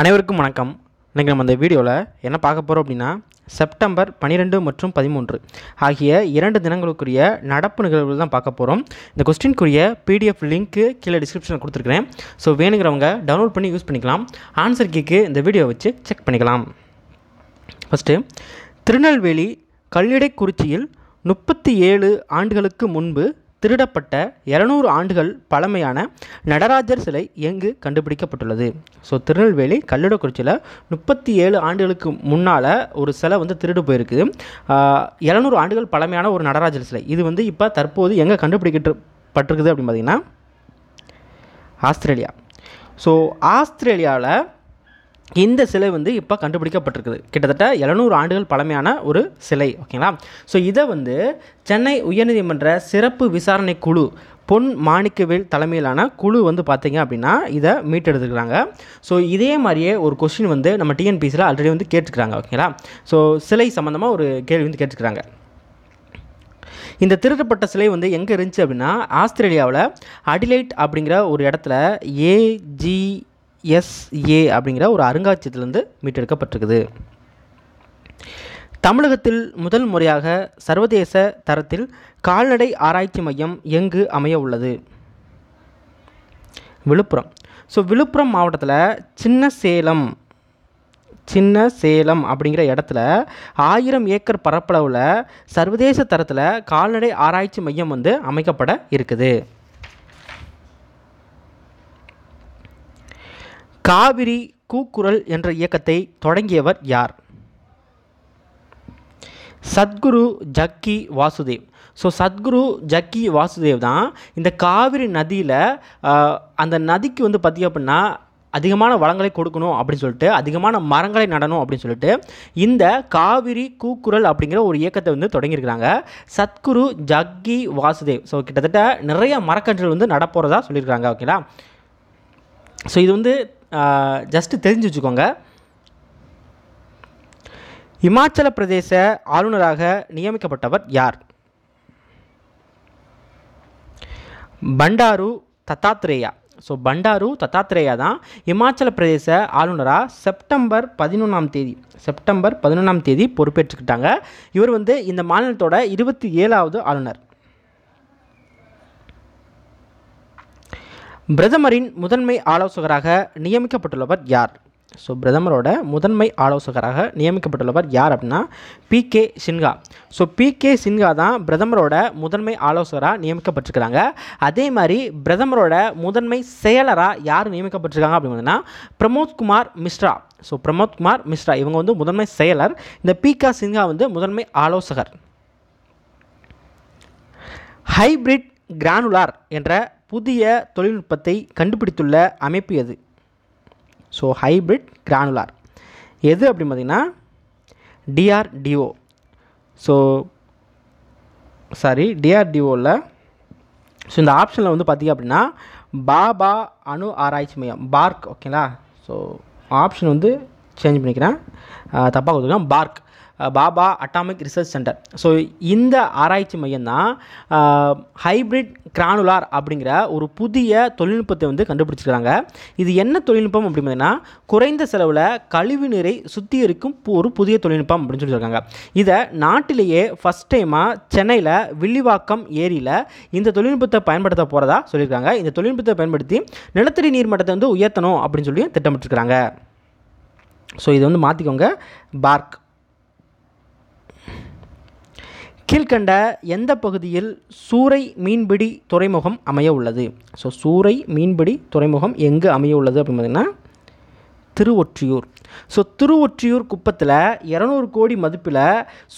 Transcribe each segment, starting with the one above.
அனைவருக்கும் வணக்கம். இன்றைக்கி நம்ம இந்த வீடியோவில் என்ன பார்க்க போகிறோம் அப்படின்னா செப்டம்பர் 12 மற்றும் பதிமூன்று ஆகிய இரண்டு தினங்களுக்குரிய நடப்பு நிகழ்வுகள் தான் பார்க்க போகிறோம் இந்த கொஸ்டின்குரிய பிடிஎஃப் லிங்க்கு கீழே டிஸ்கிரிப்ஷனில் கொடுத்துருக்கிறேன். ஸோ வேணுங்கிறவங்க டவுன்லோட் பண்ணி யூஸ் பண்ணிக்கலாம். ஆன்சர் கீக்கு இந்த வீடியோ வச்சு செக் பண்ணிக்கலாம். ஃபஸ்ட்டு திருநெல்வேலி கல்லிடைக்குறிச்சியில் முப்பத்தி ஏழு ஆண்டுகளுக்கு முன்பு திருடப்பட்ட இரநூறு ஆண்டுகள் பழமையான நடராஜர் சிலை எங்கு கண்டுபிடிக்கப்பட்டுள்ளது? ஸோ திருநெல்வேலி கல்லிடக்குறிச்சியில் முப்பத்தி ஏழு ஆண்டுகளுக்கு முன்னால் ஒரு சிலை வந்து திருடு போயிருக்கு. இரநூறு ஆண்டுகள் பழமையான ஒரு நடராஜர் சிலை. இது வந்து இப்போ தற்போது எங்கே கண்டுபிடிக்கப்பட்டிருக்குது அப்படின்னு பார்த்தீங்கன்னா ஆஸ்திரேலியா. ஸோ ஆஸ்திரேலியாவில் இந்த சிலை வந்து இப்போ கண்டுபிடிக்கப்பட்டிருக்குது. கிட்டத்தட்ட எழுநூறு ஆண்டுகள் பழமையான ஒரு சிலை ஓகேங்களா? ஸோ இதை வந்து சென்னை உயர்நீதிமன்ற சிறப்பு விசாரணை குழு பொன் மாணிக்கவேல் தலைமையிலான குழு வந்து பார்த்தீங்க அப்படின்னா இதை மீட்டெடுத்துக்கிறாங்க ஸோ இதே மாதிரியே ஒரு கொஸ்டின் வந்து நம்ம டிஎன்பிசியில் ஆல்ரெடி வந்து கேட்டுக்கிறாங்க ஓகேங்களா? ஸோ சிலை சம்மந்தமாக ஒரு கேள்வி வந்து கேட்டுக்கிறாங்க இந்த திருடப்பட்ட சிலை வந்து எங்கே இருந்துச்சு அப்படின்னா ஆஸ்திரேலியாவில் அடிலைட் அப்படிங்கிற ஒரு இடத்துல ஏஜி எஸ்ஏ அப்படிங்கிற ஒரு அருங்காட்சியத்திலிருந்து மீட்டெடுக்கப்பட்டிருக்குது. தமிழகத்தில் முதல் முறையாக சர்வதேச தரத்தில் கால்நடை ஆராய்ச்சி மையம் எங்கு அமைய உள்ளது? விழுப்புரம். ஸோ விழுப்புரம் மாவட்டத்தில் சின்ன சேலம் சின்ன சேலம் அப்படிங்கிற இடத்துல ஆயிரம் ஏக்கர் பரப்பளவில் சர்வதேச தரத்தில் கால்நடை ஆராய்ச்சி மையம் வந்து அமைக்கப்பட இருக்குது. காவிரி கூக்குரல் என்ற இயக்கத்தை தொடங்கியவர் யார்? சத்குரு ஜக்கி வாசுதேவ். ஸோ சத்குரு ஜக்கி வாசுதேவ் தான் இந்த காவிரி நதியில் அந்த நதிக்கு வந்து பார்த்திங்க அப்படின்னா அதிகமான வளங்களை கொடுக்கணும் அப்படின்னு சொல்லிட்டு அதிகமான மரங்களை நடணும் அப்படின்னு சொல்லிட்டு இந்த காவிரி கூக்குரல் அப்படிங்கிற ஒரு இயக்கத்தை வந்து தொடங்கியிருக்கிறாங்க சத்குரு ஜக்கி வாசுதேவ். ஸோ கிட்டத்தட்ட நிறைய மரக்கன்றுகள் வந்து நடப்போகிறதா சொல்லியிருக்கிறாங்க ஓகேங்களா ஸோ இது வந்து ஜஸ்ட்டு தெரிஞ்சு வச்சுக்கோங்க. இமாச்சல பிரதேச ஆளுநராக நியமிக்கப்பட்டவர் யார்? பண்டாரு தத்தாத்ரேயா. ஸோ பண்டாரு தத்தாத்ரேயா தான் இமாச்சல பிரதேச ஆளுநராக செப்டம்பர் பதினொன்றாம் தேதி செப்டம்பர் பதினொன்றாம் தேதி பொறுப்பேற்றுக்கிட்டாங்க. இவர் வந்து இந்த மாநிலத்தோட இருபத்தி ஏழாவது ஆளுநர். பிரதமரின் முதன்மை ஆலோசகராக நியமிக்கப்பட்டுள்ளவர் யார்? ஸோ பிரதமரோட முதன்மை ஆலோசகராக நியமிக்கப்பட்டுள்ளவர் யார் அப்படின்னா P K Sinha. So P K Sinha தான் பிரதமரோட முதன்மை ஆலோசகராக நியமிக்கப்பட்டிருக்கிறாங்க. அதே மாதிரி பிரதமரோட முதன்மை செயலராக யார் நியமிக்கப்பட்டிருக்காங்க அப்படின்னா பிரமோத் குமார் மிஸ்ரா. ஸோ பிரமோத் குமார் மிஸ்ரா இவங்க வந்து முதன்மை செயலர். இந்த பி கே சின்ஹா வந்து முதன்மை ஆலோசகர். ஹைபிரிட் கிரானுலார் என்ற புதிய தொழில்நுட்பத்தை கண்டுபிடித்துள்ள அமைப்பு எது? ஸோ ஹைபிரிட் கிரானுலார் எது அப்படின்னு பார்த்தீங்கன்னா டிஆர்டிஓ ஸோ சாரி டிஆர்டிஓவில் ஸோ இந்த ஆப்ஷனில் வந்து பார்த்திங்க அப்படின்னா பாபா அணு ஆராய்ச்சி மையம் பார்க் ஓகேங்களா ஸோ ஆப்ஷன் வந்து சேஞ்ச் பண்ணிக்கிறேன். தப்பாக கொடுத்துருக்கேன் park Bhabha atomic research centre. So இந்த ஆராய்ச்சி மையம் தான் ஹைப்ரிட் கிரானுலார் அப்படிங்கிற ஒரு புதிய தொழில்நுட்பத்தை வந்து கண்டுபிடிச்சிருக்காங்க. இது என்ன தொழில்நுட்பம் அப்படின்னா குறைந்த செலவில் கழிவு நீரை சுத்திகரிக்கும் ஒரு புதிய தொழில்நுட்பம் அப்படின்னு சொல்லியிருக்காங்க இதை நாட்டிலேயே ஃபஸ்ட் டைமாக சென்னையில் வில்லிவாக்கம் ஏரியில் இந்த தொழில்நுட்பத்தை பயன்படுத்த போகிறதா சொல்லியிருக்காங்க. இந்த தொழில்நுட்பத்தை பயன்படுத்தி நிலத்தடி நீர் மட்டத்தை வந்து உயர்த்தணும் அப்படின்னு சொல்லி திட்டமிட்டிருக்கிறாங்க. ஸோ இதை வந்து மாற்றிக்கோங்க பார்க் கீழ்கண்ட எந்த பகுதியில் சூறை மீன்பிடி துறைமுகம் அமைய உள்ளது? ஸோ சூறை மீன்பிடி துறைமுகம் எங்கு அமைய உள்ளது அப்படின்னு பார்த்தீங்கன்னா திருவொற்றியூர். ஸோ திருவொற்றியூர் குப்பத்தில் இரநூறு கோடி மதிப்பில்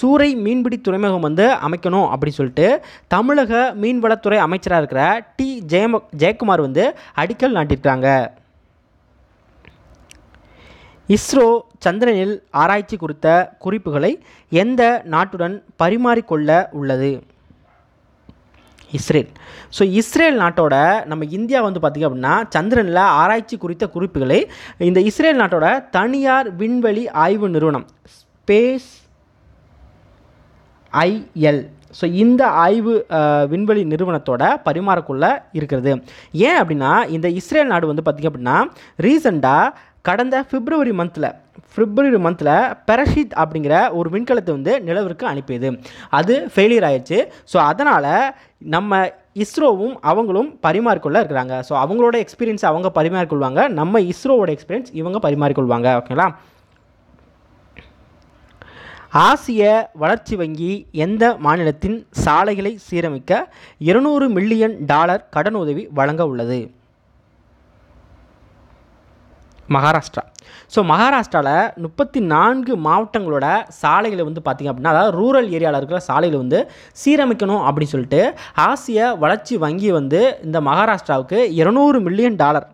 சூறை மீன்பிடி துறைமுகம் வந்து அமைக்கணும் அப்படின்னு சொல்லிட்டு தமிழக மீன்வளத்துறை அமைச்சராக இருக்கிற டி. ஜெயம ஜெயக்குமார் வந்து அடிக்கல் நாட்டியிருக்காங்க. இஸ்ரோ சந்திரனில் ஆராய்ச்சி குறித்த குறிப்புகளை எந்த நாட்டுடன் பரிமாறிக்கொள்ள உள்ளது? இஸ்ரேல். ஸோ இஸ்ரேல் நாட்டோட நம்ம இந்தியா வந்து பார்த்திங்க அப்படின்னா சந்திரனில் ஆராய்ச்சி குறித்த குறிப்புகளை இந்த இஸ்ரேல் நாட்டோட தனியார் விண்வெளி ஆய்வு நிறுவனம் ஸ்பேஸ் ஐஎல் ஸோ இந்த ஆய்வு விண்வெளி நிறுவனத்தோட பரிமாறக்குள்ள இருக்கிறது. ஏன் அப்படின்னா இந்த இஸ்ரேல் நாடு வந்து பார்த்திங்க அப்படின்னா ரீசெண்டாக கடந்த பிப்ரவரி மந்தில் பிப்ரவரி மந்தில் பெரஷித் அப்படிங்கிற ஒரு விண்கலத்தை வந்து நிலவிற்கு அனுப்பியது. அது ஃபெயிலியர் ஆயிடுச்சு ஸோ அதனால் நம்ம இஸ்ரோவும் அவங்களும் பரிமாறிக்கொள்ள இருக்கிறாங்க. ஸோ அவங்களோட எக்ஸ்பீரியன்ஸ் அவங்க பரிமாறிக்கொள்வாங்க. நம்ம இஸ்ரோவோட எக்ஸ்பீரியன்ஸ் இவங்க பரிமாறிக்கொள்வாங்க. ஓகேங்களா ஆசிய வளர்ச்சி வங்கி எந்த மாநிலத்தின் சாலைகளை சீரமைக்க இருநூறு மில்லியன் டாலர் கடனுதவி வழங்க உள்ளது? மகாராஷ்டிரா. ஸோ மகாராஷ்டிராவில் முப்பத்தி நான்கு மாவட்டங்களோட சாலைகளை வந்து பார்த்திங்க அப்படின்னா அதாவது ரூரல் ஏரியாவில் இருக்கிற சாலைகளை வந்து சீரமைக்கணும் அப்படின்னு சொல்லிட்டு ஆசிய வளர்ச்சி வங்கி வந்து இந்த மகாராஷ்டிராவுக்கு இரநூறு மில்லியன் டாலர்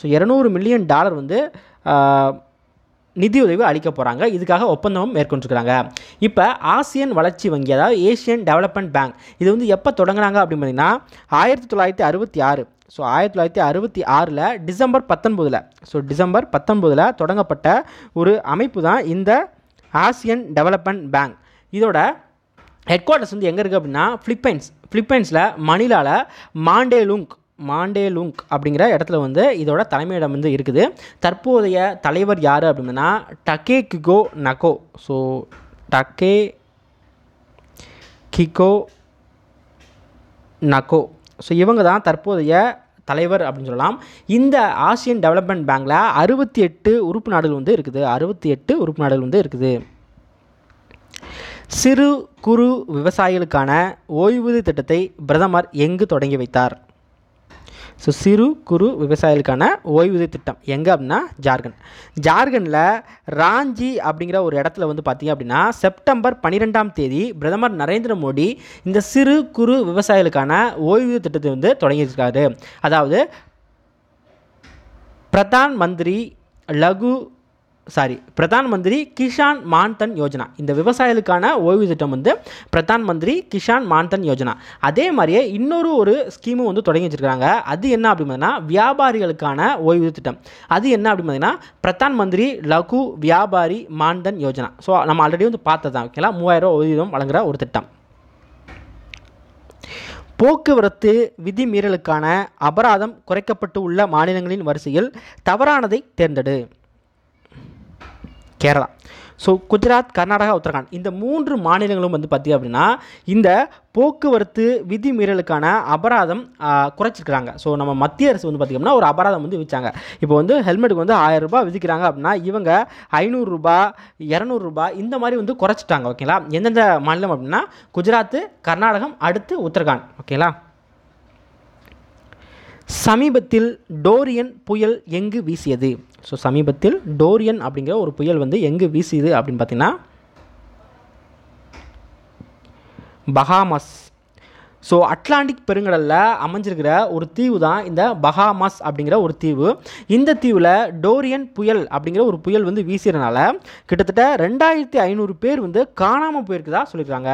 ஸோ இரநூறு மில்லியன் டாலர் வந்து நிதியுதவி அளிக்க போகிறாங்க இதுக்காக ஒப்பந்தமும் மேற்கொண்டிருக்கிறாங்க. இப்போ ஆசியன் வளர்ச்சி வங்கி அதாவது ஏஷியன் டெவலப்மெண்ட் பேங்க் இது வந்து எப்போ தொடங்குனாங்க அப்படின்னு பார்த்தீங்கன்னா ஆயிரத்தி தொள்ளாயிரத்தி அறுபத்தி ஆறு. ஸோ ஆயிரத்தி தொள்ளாயிரத்தி அறுபத்தி ஆறில் டிசம்பர் பத்தொன்பதில் ஸோ டிசம்பர் பத்தொன்பதில் தொடங்கப்பட்ட ஒரு அமைப்பு தான் இந்த ஆசியன் டெவலப்மெண்ட் பேங்க் இதோட ஹெட் குவார்ட்டர்ஸ் வந்து எங்கே இருக்குது அப்படின்னா ஃபிலிப்பைன்ஸ் ஃபிலிப்பைன்ஸில் மணிலாவில் மாண்டேலுங் மாண்டேலுங் அப்படிங்கிற இடத்துல வந்து இதோட தலைமையிடம் வந்து இருக்குது. தற்போதைய தலைவர் யார் அப்படின்னா டக்கே கிகோ நகோ ஸோ டக்கே கிகோ நகோ ஸோ இவங்க தான் தற்போதைய தலைவர் அப்படின்னு சொல்லலாம். இந்த ஆசியன் டெவலப்மெண்ட் பேங்க்கில் அறுபத்தி எட்டு உறுப்பு நாடுகள் வந்து இருக்குது. அறுபத்தி எட்டு உறுப்பு நாடுகள் வந்து இருக்குது. சிறு குறு விவசாயிகளுக்கான ஓய்வூதிய திட்டத்தை பிரதமர் எங்கு தொடங்கி வைத்தார்? ஸோ சிறு குறு விவசாயிகளுக்கான ஓய்வூதிய திட்டம். எங்கே அப்படின்னா ஜார்க்கண்ட். ஜார்க்கண்டில் ராஞ்சி அப்படிங்கிற ஒரு இடத்துல வந்து பார்த்திங்க அப்படின்னா செப்டம்பர் பன்னிரெண்டாம் தேதி பிரதமர் நரேந்திர மோடி இந்த சிறு குறு விவசாயிகளுக்கான ஓய்வூதிய திட்டத்தை வந்து தொடங்கியிருக்காரு. அதாவது பிரதான் மந்திரி லகு சாரி பிரதான் மந்திரி கிஷான் மான்தன் யோஜனா. இந்த விவசாயிகளுக்கான ஓய்வு திட்டம் வந்து பிரதான் மந்திரி கிஷான் மான்தன் யோஜனா. அதே மாதிரியே இன்னொரு ஒரு ஸ்கீமும் வந்து தொடங்கி வச்சுருக்காங்க அது என்ன அப்படின்னு பார்த்தீங்கன்னா வியாபாரிகளுக்கான ஓய்வு திட்டம். அது என்ன அப்படின்னு பார்த்தீங்கன்னா பிரதான் மந்திரி லகு வியாபாரி மான்தன் யோஜனா. ஸோ நம்ம ஆல்ரெடி வந்து பார்த்தது தான் ஓகேங்களா? மூவாயிரம் ரூபா ஓய்வூதியம் வழங்குற ஒரு திட்டம். போக்குவரத்து விதிமீறலுக்கான அபராதம் குறைக்கப்பட்டு உள்ள மாநிலங்களின் வரிசையில் தவறானதை தேர்ந்தெடு. கேரளா. ஸோ குஜராத் கர்நாடகா உத்தரகாண்ட். இந்த மூன்று மாநிலங்களும் வந்து பார்த்திங்க அப்படின்னா இந்த போக்குவரத்து விதிமீறலுக்கான அபராதம் குறைச்சிருக்கிறாங்க. ஸோ நம்ம மத்திய அரசு வந்து பார்த்திங்கன்னா ஒரு அபராதம் வந்து விதிச்சாங்க. இப்போ வந்து ஹெல்மெட்டுக்கு வந்து ஆயிரம் ரூபாய் விதிக்கிறாங்க அப்படின்னா இவங்க ஐநூறுரூபா இரநூறுபா இந்த மாதிரி வந்து குறைச்சிட்டாங்க ஓகேங்களா எந்தெந்த மாநிலம் அப்படின்னா குஜராத்து கர்நாடகம் அடுத்து உத்தரகாண்ட் ஓகேங்களா சமீபத்தில் டோரியன் புயல் எங்கு வீசியது? ஸோ சமீபத்தில் டோரியன் அப்படிங்கிற ஒரு புயல் வந்து எங்கு வீசியது அப்படின்னு பார்த்தீங்கன்னா பஹாமஸ். ஸோ அட்லாண்டிக் பெருங்கடலில் அமைஞ்சிருக்கிற ஒரு தீவு தான் இந்த பஹாமஸ் அப்படிங்கிற ஒரு தீவு. இந்த தீவில் டோரியன் புயல் அப்படிங்கிற ஒரு புயல் வந்து வீசியதுனால கிட்டத்தட்ட ரெண்டாயிரத்தி ஐநூறு பேர் வந்து காணாமல் போயிருக்குதா சொல்லியிருக்காங்க.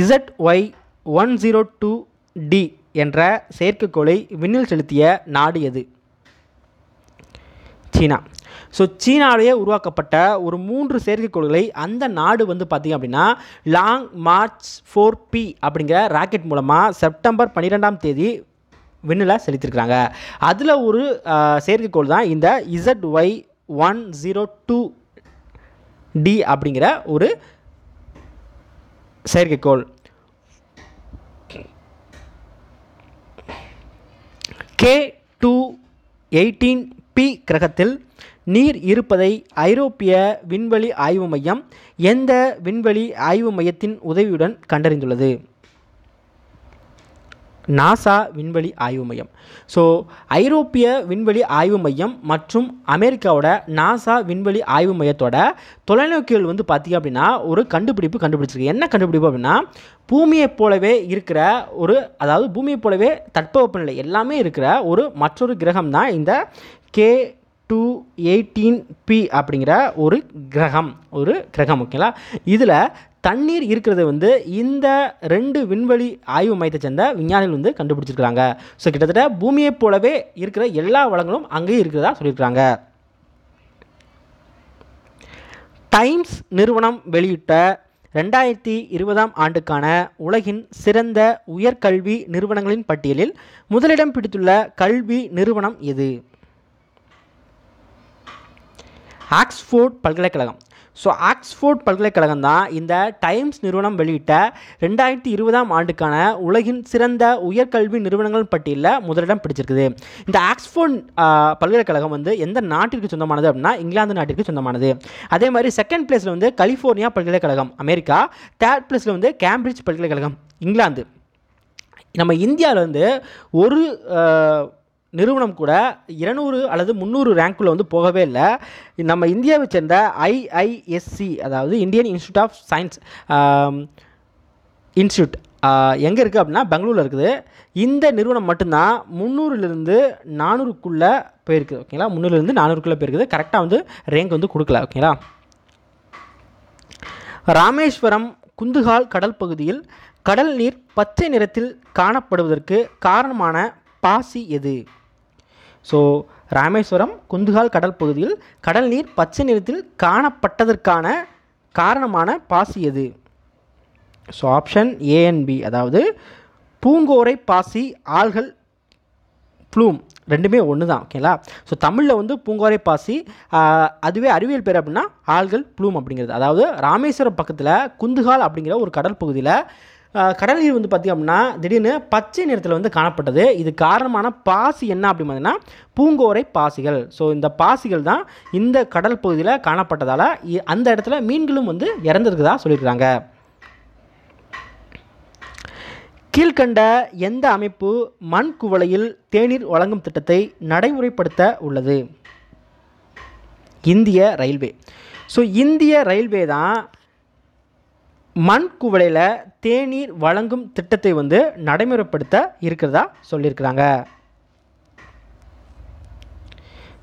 Z Y one zero two D என்ற செயற்கைக்கோளை விண்ணில் செலுத்திய நாடு எது? சீனா. ஸோ சீனாலேயே உருவாக்கப்பட்ட ஒரு மூன்று செயற்கைக்கோள்களை அந்த நாடு வந்து பார்த்திங்க அப்படின்னா லாங் மார்ச் ஃபோர் பி அப்படிங்கிற ராக்கெட் மூலமாக செப்டம்பர் பன்னிரெண்டாம் தேதி விண்ணில் செலுத்தியிருக்கிறாங்க. அதில் ஒரு செயற்கைக்கோள் தான் இந்த Z Y one zero two D அப்படிங்கிற ஒரு செயற்கைக்கோள். கே டூ எயிட்டீன் பி கிரகத்தில் நீர் இருப்பதை ஐரோப்பிய விண்வெளி ஆய்வு மையம் எந்த விண்வெளி ஆய்வு மையத்தின் உதவியுடன் கண்டறிந்துள்ளது? நாசா விண்வெளி ஆய்வு மையம். ஸோ ஐரோப்பிய விண்வெளி ஆய்வு மையம் மற்றும் அமெரிக்காவோட நாசா விண்வெளி ஆய்வு மையத்தோட தொலைநோக்கிகள் வந்து பார்த்திங்க அப்படின்னா ஒரு கண்டுபிடிப்பு கண்டுபிடிச்சிருக்கு. என்ன கண்டுபிடிப்பு அப்படின்னா பூமியைப் போலவே இருக்கிற ஒரு அதாவது பூமியைப் போலவே தட்பவெப்பநிலை எல்லாமே இருக்கிற ஒரு மற்றொரு கிரகம் தான் இந்த கே டூ எயிட்டீன் பி அப்படிங்கிற ஒரு கிரகம் ஒரு கிரகம் ஓகேங்களா இதில் தண்ணீர் இருக்கிறது வந்து இந்த ரெண்டு விண்வெளி ஆய்வு மையத்தை சேர்ந்த விஞ்ஞானிகள் வந்து கண்டுபிடிச்சிருக்கிறாங்க. ஸோ கிட்டத்தட்ட பூமியைப் போலவே இருக்கிற எல்லா வளங்களும் அங்கேயும் இருக்கிறதா சொல்லியிருக்கிறாங்க. டைம்ஸ் நிறுவனம் வெளியிட்ட ரெண்டாயிரத்தி இருபதாம் ஆண்டுக்கான உலகின் சிறந்த உயர்கல்வி நிறுவனங்களின் பட்டியலில் முதலிடம் பிடித்துள்ள கல்வி நிறுவனம் எது? ஆக்ஸ்ஃபோர்ட் பல்கலைக்கழகம். ஸோ ஆக்ஸ்ஃபோர்ட் பல்கலைக்கழகம் தான் இந்த டைம்ஸ் நிறுவனம் வெளியிட்ட ரெண்டாயிரத்தி இருபதாம் ஆண்டுக்கான உலகின் சிறந்த உயர்கல்வி நிறுவனங்கள் பட்டியலில் முதலிடம் பிடிச்சிருக்குது. இந்த ஆக்ஸ்ஃபோர்ட் பல்கலைக்கழகம் வந்து எந்த நாட்டிற்கு சொந்தமானது அப்படின்னா இங்கிலாந்து நாட்டிற்கு சொந்தமானது. அதே மாதிரி செகண்ட் பிளேஸில் வந்து கலிஃபோர்னியா பல்கலைக்கழகம் அமெரிக்கா. தேர்ட் பிளேஸில் வந்து கேம்பிரிட்ஜ் பல்கலைக்கழகம் இங்கிலாந்து. நம்ம இந்தியாவில் வந்து ஒரு நிறுவனம் கூட இருநூறு அல்லது முந்நூறு ரேங்க்குள்ளே வந்து போகவே இல்லை. நம்ம இந்தியாவை சேர்ந்த ஐஐஎஸ்சி அதாவது Indian institute of science institute எங்கே இருக்குது அப்படின்னா பெங்களூரில் இருக்குது. இந்த நிறுவனம் மட்டும்தான் முந்நூறுலேருந்து நானூறுக்குள்ளே போயிருக்குது ஓகேங்களா முந்நூறுலேருந்து நானூறுக்குள்ளே போயிருக்குது. கரெக்டாக வந்து ரேங்க் வந்து கொடுக்கல ஓகேங்களா ராமேஸ்வரம் குந்துகால் கடல் பகுதியில் கடல் நீர் பச்சை நிறத்தில் காணப்படுவதற்கு காரணமான பாசி எது? ஸோ ராமேஸ்வரம் குந்துகால் கடல் பகுதியில் கடல் நீர் பச்சை நிறத்தில் காணப்பட்டதற்கான காரணமான பாசி எது? ஸோ ஆப்ஷன் ஏஎன்பி அதாவது பூங்கோரை பாசி ஆள்கள் ப்ளூம் ரெண்டுமே ஒன்று தான் ஓகேங்களா ஸோ தமிழில் வந்து பூங்கோரை பாசி அதுவே அறிவியல் பேர் அப்படின்னா ஆள்கள் ப்ளூம் அப்படிங்கிறது. அதாவது ராமேஸ்வரம் பக்கத்தில் குந்துகால் அப்படிங்கிற ஒரு கடல் பகுதியில் கடல் நீர் வந்து பார்த்திங்க அப்படின்னா திடீர்னு பச்சை நிறத்தில் வந்து காணப்பட்டது. இது காரணமான பாசி என்ன அப்படின்னு பார்த்தீங்கன்னா பூங்கோரை பாசிகள். ஸோ இந்த பாசிகள் தான் இந்த கடல் பகுதியில் காணப்பட்டதால் இ- அந்த இடத்துல மீன்களும் வந்து இறந்துருக்குதா சொல்லியிருக்கிறாங்க. கீழ்கண்ட எந்த அமைப்பு மண் குவளையில் தேநீர் வழங்கும் திட்டத்தை நடைமுறைப்படுத்த உள்ளது? இந்திய ரயில்வே. ஸோ இந்திய ரயில்வே தான் மண் குவளையில் தேநீர் வழங்கும் திட்டத்தை வந்து நடைமுறைப்படுத்த இருக்கிறதா சொல்லியிருக்கிறாங்க.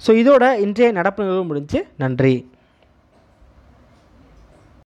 ஸோ இதோட இன்றைய நடப்பு நிகழ்வு முடிஞ்சு நன்றி.